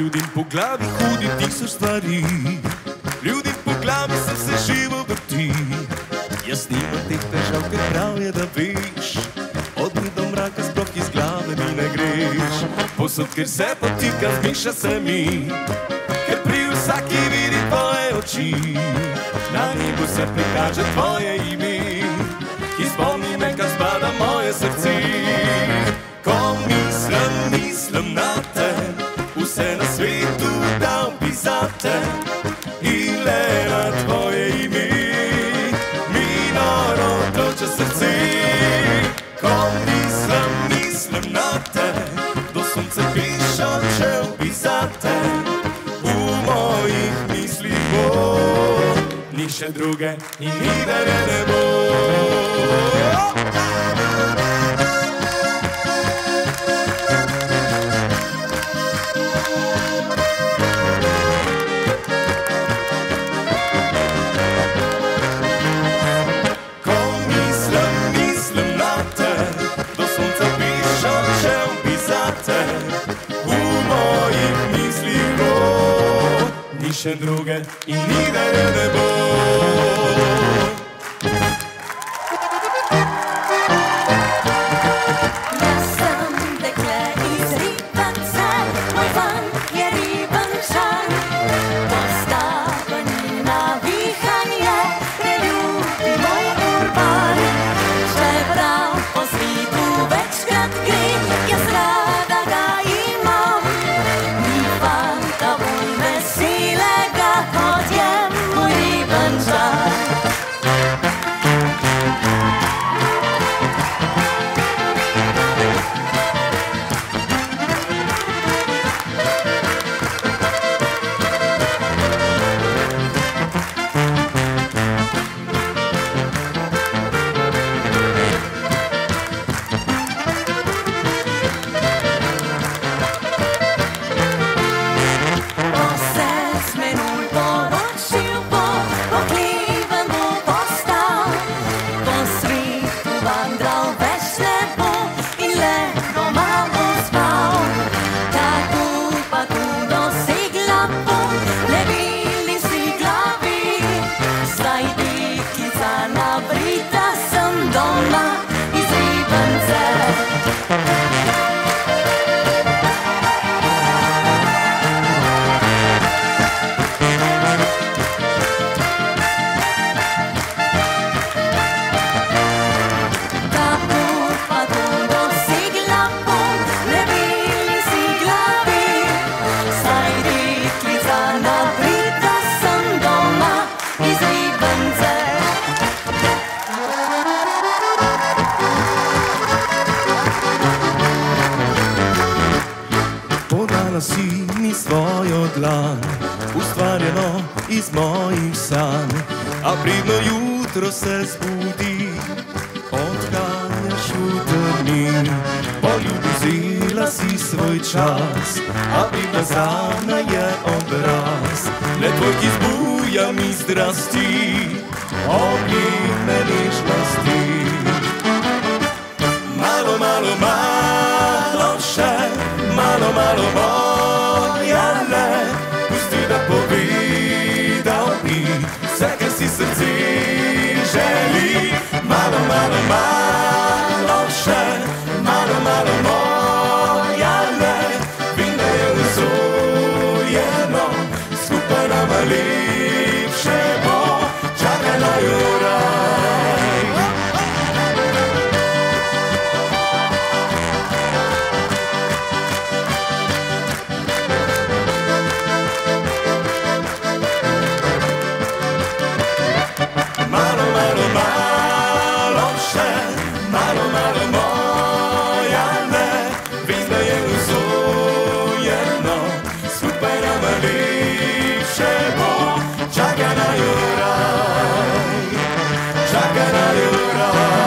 Ljudem po glavi hodi tisoč stvari, ljudem po glavi se vse živo vrti. Jaz nimam teh težav, ker prav je, da veš, od dni do mraka sploh iz glave mi ne greš. Posod, ker se potika, zmiša se mi, ker pri vsaki vidi tvoje oči. Na nebu se prikaže tvoje ime, ki spomni me, kaj zbada moje srce. Vse na svetu dal bi za te in le na tvoje ime. Mi noro toče srce, ko mislim, mislim na te, do sonce piše, če bi za te. V mojih mislih bo, ni še druge in nikdar je ne bo. Ni še druge in nikdar ne bo. dans ma Podala si mi svojo dlan, ustvarjeno iz mojih sanj, a pridno jutro se zbudi, odganjaš v temi. Poljubila si svoj čas, a pridna zame je obraz, le tvoj, ki zbuja mi strasti, ognjene nežnosti. Malo, malo, malo še, malo, malo da povedal bi vse, kar si srce želi. Malo, malo, malo še, malo, malo moja le, da je usojeno, skupaj nama lepše aleluia.